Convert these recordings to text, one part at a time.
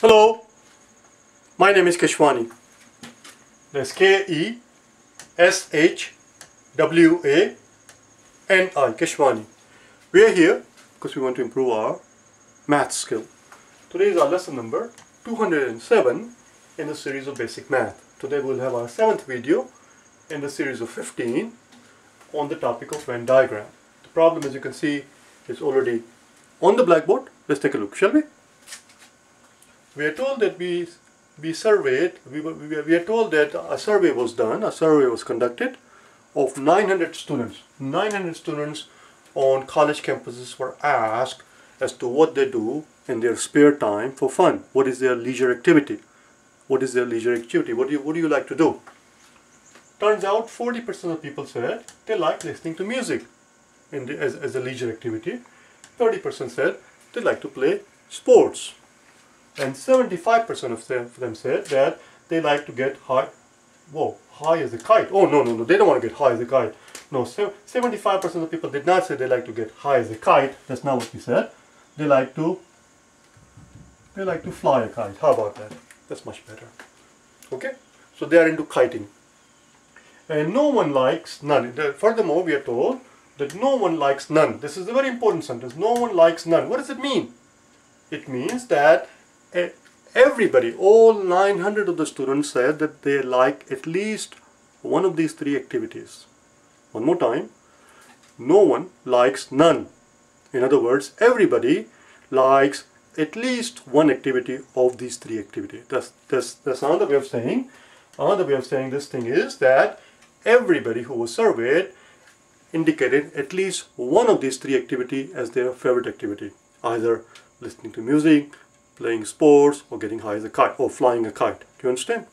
Hello, my name is Keshwani. That's K-E-S-H-W-A-N-I, Keshwani. We are here because we want to improve our math skill. Today is our lesson number 207 in the series of basic math. Today we'll have our seventh video in the series of 15 on the topic of Venn diagram. The problem as you can see is already on the blackboard. Let's take a look, shall we? We are told that we we surveyed, we, were, we, are told that a survey was done, a survey was conducted of 900 students. 900 students on college campuses were asked as to what they do in their spare time for fun. What is their leisure activity? What is their leisure activity? What do you, what do you like to do? Turns out 40% of people said they like listening to music the, as, as a leisure activity. 30% said they like to play sports. And 75% of them, them said that they like to get high, whoa, high as a kite. Oh, no, no, no, they don't want to get high as a kite. No, 75% of people did not say they like to get high as a kite. That's not what we said. They like to, they like to fly a kite. How about that? That's much better. Okay? So they are into kiting. And no one likes none. Furthermore, we are told that no one likes none. This is a very important sentence. No one likes none. What does it mean? It means that everybody, all 900 of the students said that they like at least one of these three activities. One more time, no one likes none. In other words, everybody likes at least one activity of these three activities. That's, that's, that's another way of saying, another way of saying this thing is that everybody who was surveyed indicated at least one of these three activity as their favorite activity. Either listening to music, playing sports, or getting high as a kite, or flying a kite. Do you understand?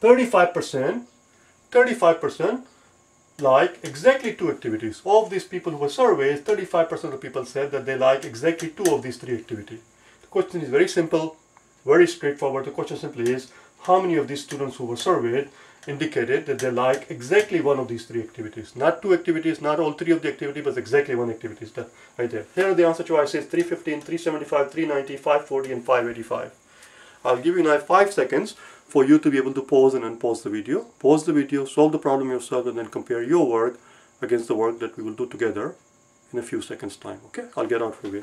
35%, 35% like exactly two activities. Of these people who were surveyed, 35% of people said that they like exactly two of these three activities. The question is very simple, very straightforward. The question simply is, how many of these students who were surveyed indicated that they like exactly one of these three activities. Not two activities, not all three of the activities, but exactly one activity is right there. Here are the answer choices 315, 375, 390, 540 and 585. I'll give you now 5 seconds for you to be able to pause and unpause the video. Pause the video, solve the problem yourself and then compare your work against the work that we will do together in a few seconds time. Okay, I'll get out for you.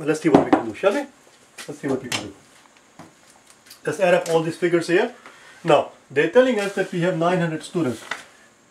Well, let's see what we can do, shall we? Let's see what we can do. Let's add up all these figures here. Now, they're telling us that we have 900 students.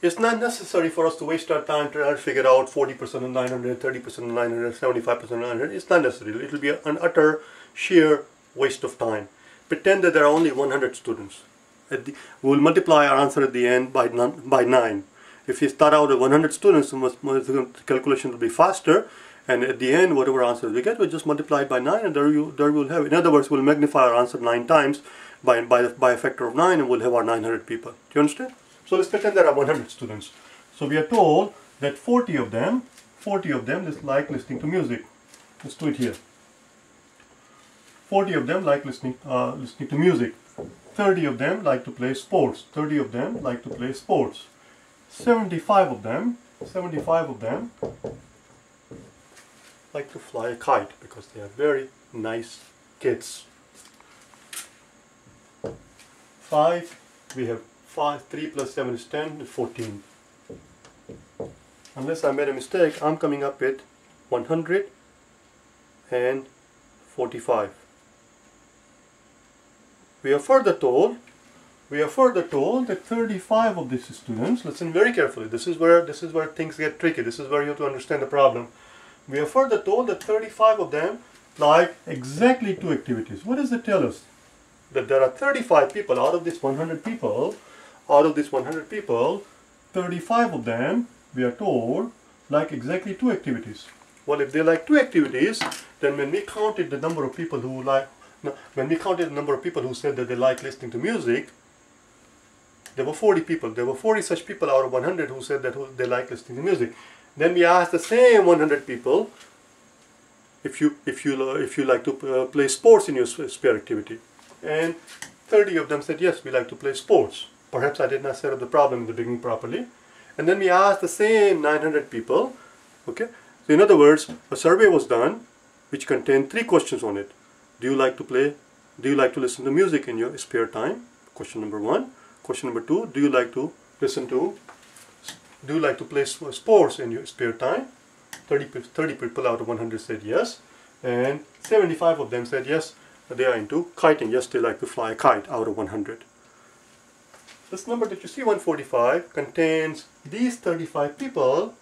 It's not necessary for us to waste our time trying to figure out 40% of 900, 30% of 900, 75% of 900. It's not necessary. It will be an utter, sheer waste of time. Pretend that there are only 100 students. The, we'll multiply our answer at the end by, by 9. If you start out with 100 students, the calculation will be faster and at the end whatever answer we get we just multiply it by 9 and there you there we'll have in other words we'll magnify our answer 9 times by by, by a factor of 9 and we'll have our 900 people. Do you understand? So let's pretend there are 100 students. So we are told that 40 of them 40 of them like listening to music. Let's do it here. 40 of them like listening uh, listening to music. 30 of them like to play sports. 30 of them like to play sports. 75 of them 75 of them like to fly a kite because they are very nice kids. Five, we have five, three plus seven is 10, 14. Unless I made a mistake, I'm coming up with 145. We are further told, we are further told that 35 of these students, listen very carefully, this is where, this is where things get tricky, this is where you have to understand the problem. We are further told that 35 of them like exactly two activities. What does it tell us? That there are 35 people out of this 100 people, out of this 100 people, 35 of them, we are told, like exactly two activities. Well, if they like two activities, then when we counted the number of people who like, when we counted the number of people who said that they like listening to music, there were 40 people. There were 40 such people out of 100 who said that they like listening to music. Then we asked the same 100 people if you if you if you like to uh, play sports in your spare activity, and 30 of them said yes, we like to play sports. Perhaps I did not set up the problem in the beginning properly. And then we asked the same 900 people, okay? So in other words, a survey was done which contained three questions on it. Do you like to play? Do you like to listen to music in your spare time? Question number one. Question number two, do you like to listen to, do you like to play sports in your spare time? 30, 30 people out of 100 said yes. And 75 of them said yes, they are into kiting. Yes, they like to fly a kite out of 100. This number that you see, 145, contains these 35 people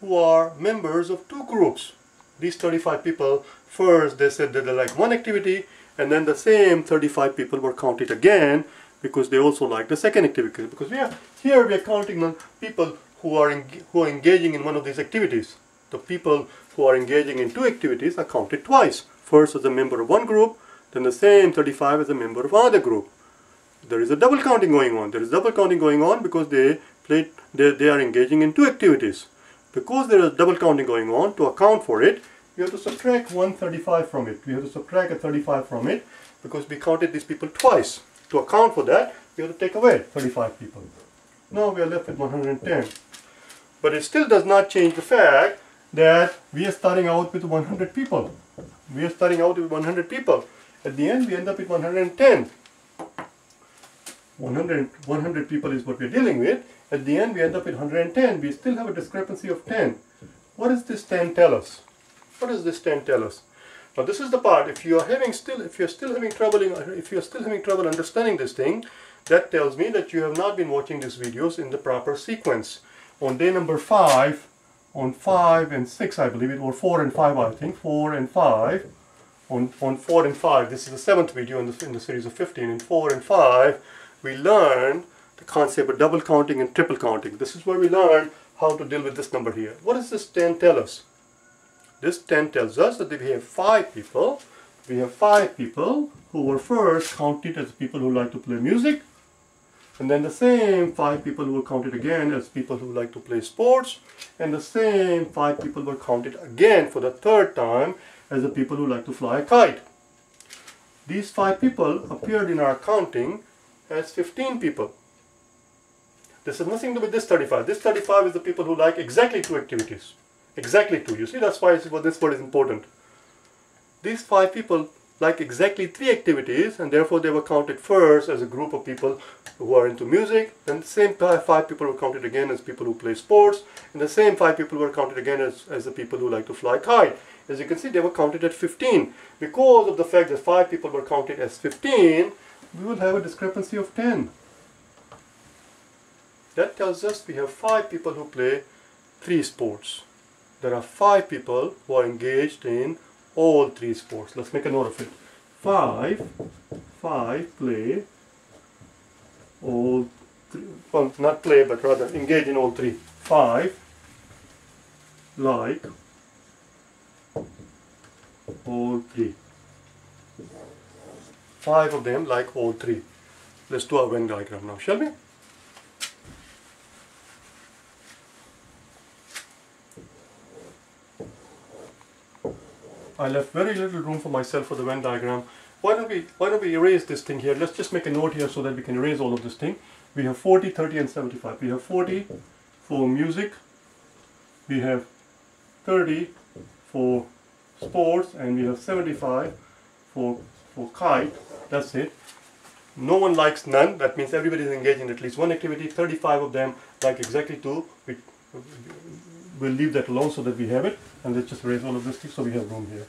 who are members of two groups. These 35 people, first they said that they like one activity, and then the same 35 people were counted again because they also like the second activity. Because we are, here we are counting on people who are, who are engaging in one of these activities. The people who are engaging in two activities are counted twice. First as a member of one group, then the same 35 as a member of another group. There is a double counting going on. There is double counting going on because they, played, they, they are engaging in two activities. Because there is double counting going on, to account for it, we have to subtract 135 from it. We have to subtract a 35 from it because we counted these people twice. To account for that, we have to take away 35 people. Now we are left with 110. But it still does not change the fact that we are starting out with 100 people. We are starting out with 100 people. At the end, we end up with 110. 100, 100 people is what we're dealing with. At the end, we end up with 110. We still have a discrepancy of 10. What does this 10 tell us? What does this 10 tell us? Now this is the part, if you are having still, if you're still having trouble, if you're still having trouble understanding this thing, that tells me that you have not been watching these videos in the proper sequence. On day number 5, on 5 and 6 I believe it, or 4 and 5 I think, 4 and 5, on, on 4 and 5, this is the seventh video in the, in the series of 15, in 4 and 5 we learn the concept of double counting and triple counting. This is where we learn how to deal with this number here. What does this 10 tell us? This 10 tells us that if we have 5 people, we have 5 people who were first counted as people who like to play music, and then the same 5 people were counted again as people who like to play sports, and the same 5 people were counted again for the third time as the people who like to fly a kite. These 5 people appeared in our counting as 15 people. This has nothing to do with this 35. This 35 is the people who like exactly two activities. Exactly two. You see, that's why this word is important. These five people like exactly three activities and therefore they were counted first as a group of people who are into music and the same five people were counted again as people who play sports and the same five people were counted again as, as the people who like to fly kite. As you can see they were counted at 15. Because of the fact that five people were counted as 15 we will have a discrepancy of 10. That tells us we have 5 people who play 3 sports. There are 5 people who are engaged in all 3 sports. Let's make a note of it. 5, 5 play all three, well not play but rather engage in all 3. 5 like all 3 five of them like all three. Let's do a Venn diagram now, shall we? I left very little room for myself for the Venn diagram. Why don't we why don't we erase this thing here? Let's just make a note here so that we can erase all of this thing. We have 40, 30 and 75. We have 40 for music. We have 30 for sports and we have 75 for for kite that's it. No one likes none. That means everybody is engaged in at least one activity. 35 of them like exactly two. We'll leave that alone so that we have it. And let's just raise all of this sticks so we have room here.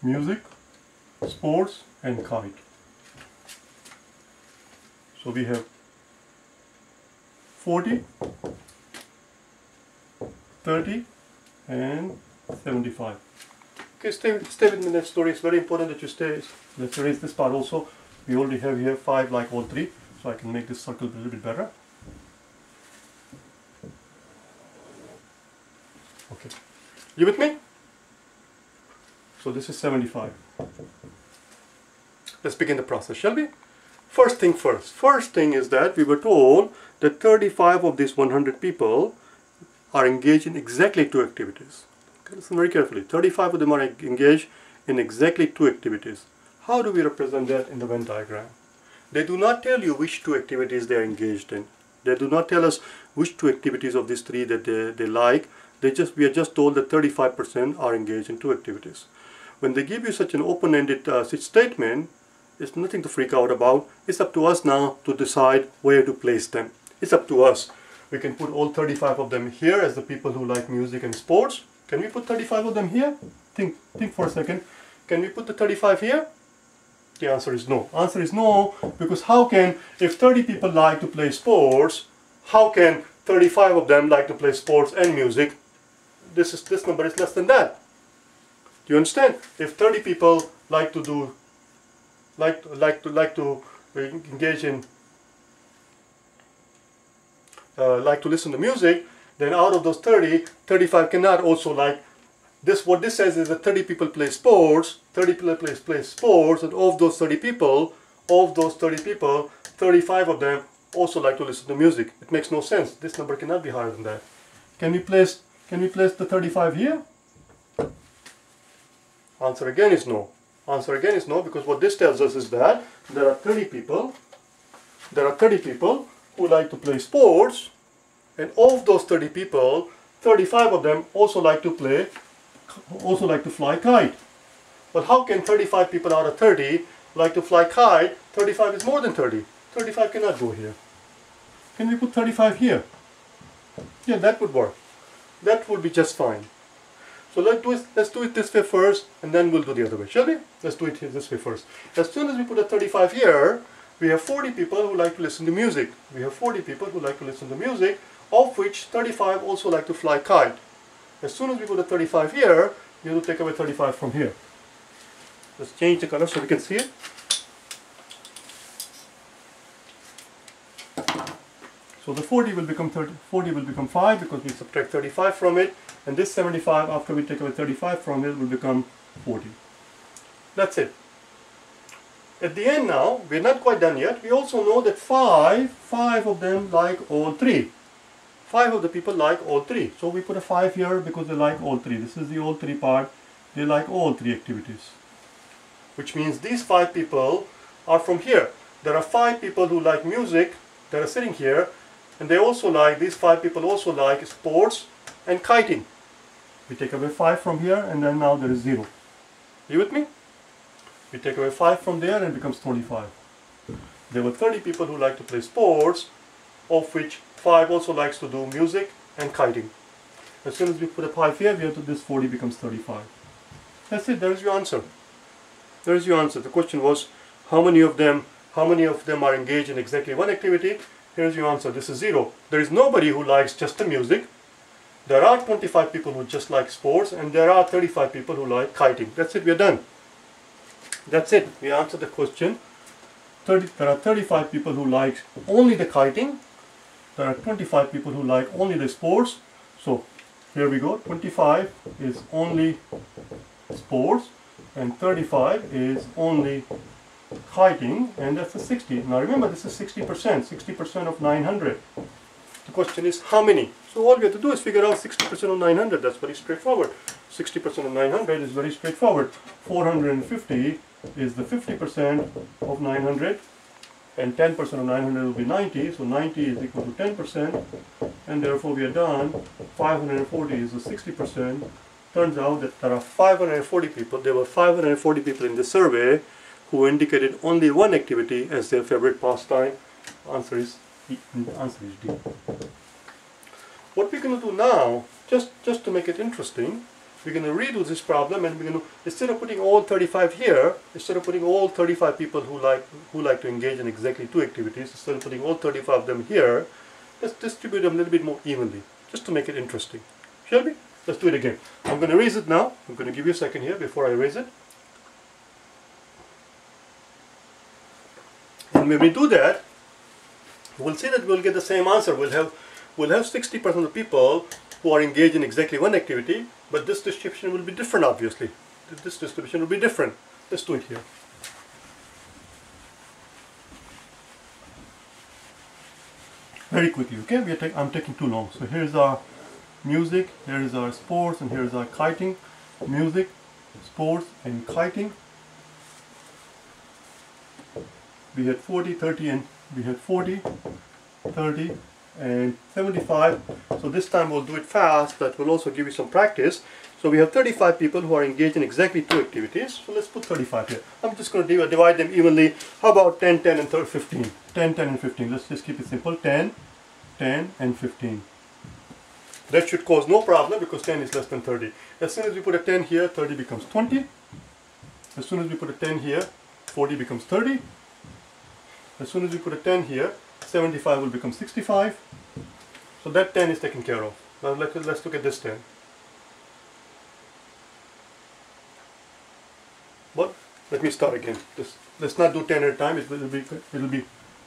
music, sports and kite. So we have 40, 30 and 75. Okay, stay, stay with me next story. It's very important that you stay. Let's erase this part also. We already have here 5 like all 3. So I can make this circle a little bit better. Okay. You with me? So this is 75. Let's begin the process, shall we? first thing first. First thing is that we were told that 35 of these 100 people are engaged in exactly two activities. Okay, listen very carefully. 35 of them are engaged in exactly two activities. How do we represent that in the Venn diagram? They do not tell you which two activities they are engaged in. They do not tell us which two activities of these three that they, they like. They just we are just told that 35% are engaged in two activities. When they give you such an open-ended uh, statement, it's nothing to freak out about. It's up to us now to decide where to place them. It's up to us. We can put all 35 of them here as the people who like music and sports. Can we put 35 of them here? Think, think for a second. Can we put the 35 here? The answer is no. Answer is no because how can, if 30 people like to play sports, how can 35 of them like to play sports and music? This is this number is less than that. Do you understand? If 30 people like to do, like like to like to uh, engage in, uh, like to listen to music, then out of those 30, 35 cannot also like this. What this says is that 30 people play sports 30 people play, play sports and of those 30 people of those 30 people 35 of them also like to listen to music. It makes no sense. This number cannot be higher than that. Can we place can we place the 35 here? Answer again is no. Answer again is no because what this tells us is that there are 30 people there are 30 people who like to play sports and of those 30 people 35 of them also like to play also like to fly kite. But how can 35 people out of 30 like to fly kite? 35 is more than 30. 35 cannot go here. Can we put 35 here? Yeah, that would work. That would be just fine. So let's do it, let's do it this way first, and then we'll do the other way, shall we? Let's do it this way first. As soon as we put a 35 here, we have 40 people who like to listen to music. We have 40 people who like to listen to music, of which 35 also like to fly kite. As soon as we put a 35 here, you have to take away 35 from here. Let's change the color so we can see it. So the 40 will become 30, 40 will become 5 because we subtract 35 from it and this 75 after we take away 35 from it will become 40. That's it. At the end now, we're not quite done yet. We also know that 5, 5 of them like all 3 five of the people like all three. So we put a five here because they like all three. This is the all three part. They like all three activities. Which means these five people are from here. There are five people who like music that are sitting here and they also like, these five people also like sports and kiting. We take away five from here and then now there is zero. You with me? We take away five from there and it becomes 25. There were 30 people who like to play sports of which 5 also likes to do music and kiting. As soon as we put a 5 here, we have to, this 40 becomes 35. That's it, there's your answer. There's your answer. The question was, how many of them, how many of them are engaged in exactly one activity? Here's your answer, this is zero. There is nobody who likes just the music. There are 25 people who just like sports and there are 35 people who like kiting. That's it, we're done. That's it, we answered the question. 30, there are 35 people who like only the kiting. There are 25 people who like only the sports. So here we go. 25 is only sports and 35 is only kiting and that's a 60 now remember this is 60 percent 60 percent of 900 the question is how many? So all we have to do is figure out 60 percent of 900 that's very straightforward. 60 percent of 900 is very straightforward. 450 is the 50 percent of 900 and 10% of 900 will be 90, so 90 is equal to 10%, and therefore we are done. 540 is the 60%. Turns out that there are 540 people, there were 540 people in the survey who indicated only one activity as their favorite pastime. Answer is, answer is D. What we're going to do now, just, just to make it interesting, we're going to redo this problem and we're going to, instead of putting all 35 here, instead of putting all 35 people who like, who like to engage in exactly two activities, instead of putting all 35 of them here, let's distribute them a little bit more evenly, just to make it interesting. Shall we? Let's do it again. I'm going to raise it now. I'm going to give you a second here before I raise it. And when we do that, we'll see that we'll get the same answer. We'll have we'll have 60% of people who are engaged in exactly one activity, but this distribution will be different obviously. This distribution will be different. Let's do it here. Very quickly, okay? We take, I'm taking too long. So here's our music, here is our sports, and here's our kiting. Music, sports, and kiting. We had 40, 30, and we had 40, 30, and 75. So this time we'll do it fast, but we'll also give you some practice. So we have 35 people who are engaged in exactly two activities. So let's put 35 here. I'm just going to divide them evenly. How about 10, 10, and 15? 10, 10, and 15. Let's just keep it simple. 10, 10, and 15. That should cause no problem because 10 is less than 30. As soon as we put a 10 here, 30 becomes 20. As soon as we put a 10 here, 40 becomes 30. As soon as we put a 10 here, 75 will become 65. So that 10 is taken care of. Now let, let's look at this 10. What? Let me start again. Just, let's not do 10 at a time. It will be, it will be,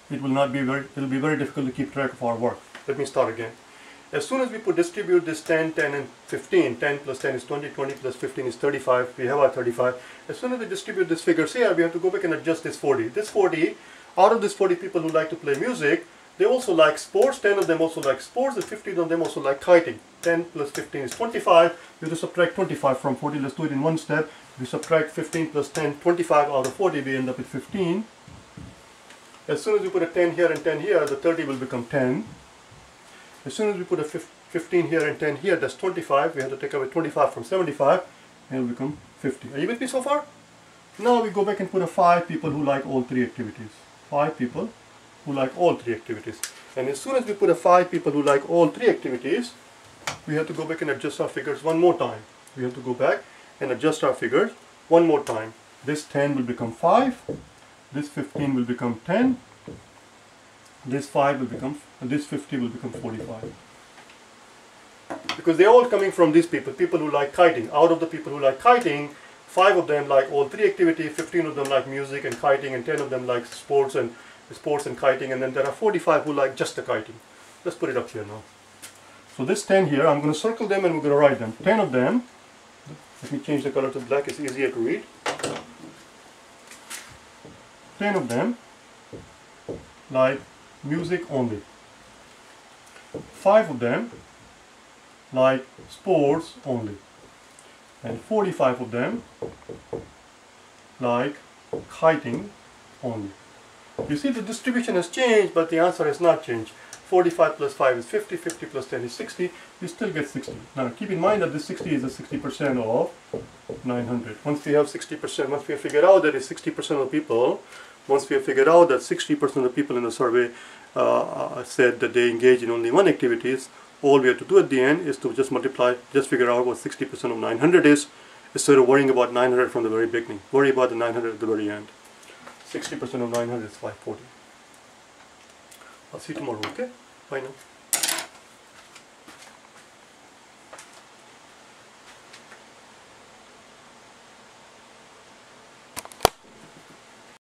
it will not be very, it will be very difficult to keep track of our work. Let me start again. As soon as we put distribute this 10, 10 and 15, 10 plus 10 is 20, 20 plus 15 is 35, we have our 35. As soon as we distribute this figure here, we have to go back and adjust this 40. This 40, out of these 40 people who like to play music, they also like sports, 10 of them also like sports, and 15 of them also like kiting. 10 plus 15 is 25. You have to subtract 25 from 40. Let's do it in one step. We subtract 15 plus 10, 25 out of 40, we end up with 15. As soon as we put a 10 here and 10 here, the 30 will become 10. As soon as we put a 15 here and 10 here, that's 25. We have to take away 25 from 75, and it will become 50. Are you with me so far? Now we go back and put a 5 people who like all three activities. 5 people who like all three activities. And as soon as we put a 5 people who like all three activities, we have to go back and adjust our figures one more time. We have to go back and adjust our figures one more time. This 10 will become 5, this 15 will become 10, this 5 will become, this 50 will become 45. Because they're all coming from these people, people who like kiting. Out of the people who like kiting, 5 of them like all three activities, 15 of them like music and kiting, and 10 of them like sports and sports and kiting, and then there are 45 who like just the kiting. Let's put it up here now. So this 10 here, I'm going to circle them and we're going to write them. 10 of them, let me change the color to black, it's easier to read. 10 of them like music only. Five of them like sports only. And 45 of them like kiting only. You see the distribution has changed, but the answer has not changed. 45 plus 5 is 50, 50 plus 10 is 60, you still get 60. Now keep in mind that this 60 is a 60% of 900. Once we have 60%, once we have figured out that it's 60% of people once we have figured out that 60% of the people in the survey uh, uh, said that they engage in only one activities, all we have to do at the end is to just multiply, just figure out what 60% of 900 is, instead of worrying about 900 from the very beginning. Worry about the 900 at the very end. 60% of 900 is 540. I'll see you tomorrow, okay? Bye now.